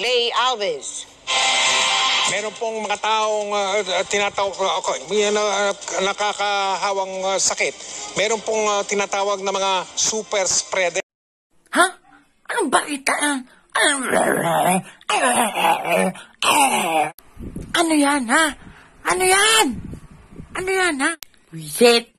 Lay Alves. Meron pong mga taong uh, tinatawag uh, ako, may uh, nakakahawang uh, sakit. Meron pong uh, tinatawag na mga super spreader. Ha? Anong balita? Ano yan, ha? Ano yan? Ano yan, ha? Wisit!